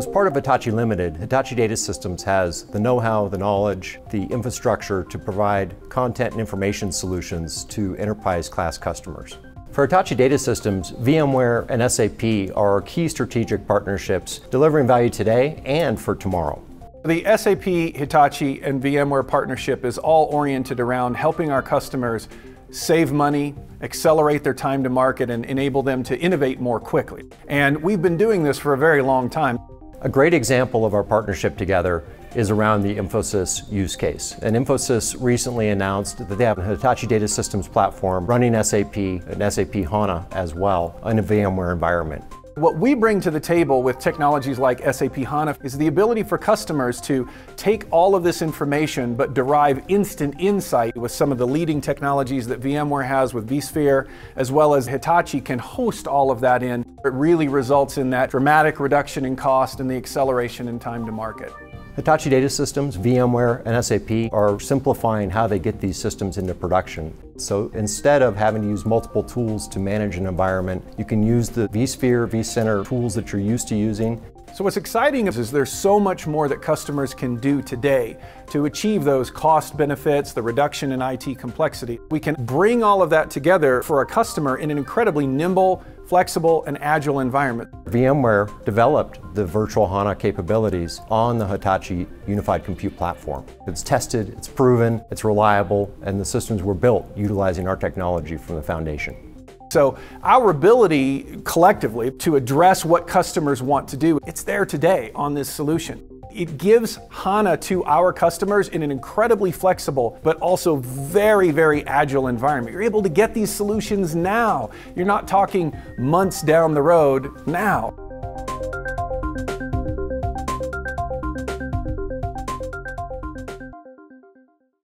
As part of Hitachi Limited, Hitachi Data Systems has the know-how, the knowledge, the infrastructure to provide content and information solutions to enterprise-class customers. For Hitachi Data Systems, VMware and SAP are our key strategic partnerships, delivering value today and for tomorrow. The SAP, Hitachi, and VMware partnership is all oriented around helping our customers save money, accelerate their time to market, and enable them to innovate more quickly. And we've been doing this for a very long time. A great example of our partnership together is around the Infosys use case. And Infosys recently announced that they have a Hitachi Data Systems platform running SAP and SAP HANA as well in a VMware environment. What we bring to the table with technologies like SAP HANA is the ability for customers to take all of this information but derive instant insight with some of the leading technologies that VMware has with vSphere, as well as Hitachi can host all of that in. It really results in that dramatic reduction in cost and the acceleration in time to market. Hitachi Data Systems, VMware, and SAP are simplifying how they get these systems into production. So instead of having to use multiple tools to manage an environment, you can use the vSphere, vCenter tools that you're used to using. So what's exciting is, there's so much more that customers can do today to achieve those cost benefits, the reduction in IT complexity. We can bring all of that together for a customer in an incredibly nimble, flexible, and agile environment. VMware developed the virtual HANA capabilities on the Hitachi Unified Compute Platform. It's tested, it's proven, it's reliable, and the systems were built utilizing our technology from the foundation. So our ability collectively to address what customers want to do, it's there today on this solution. It gives HANA to our customers in an incredibly flexible, but also very, very agile environment. You're able to get these solutions now. You're not talking months down the road now.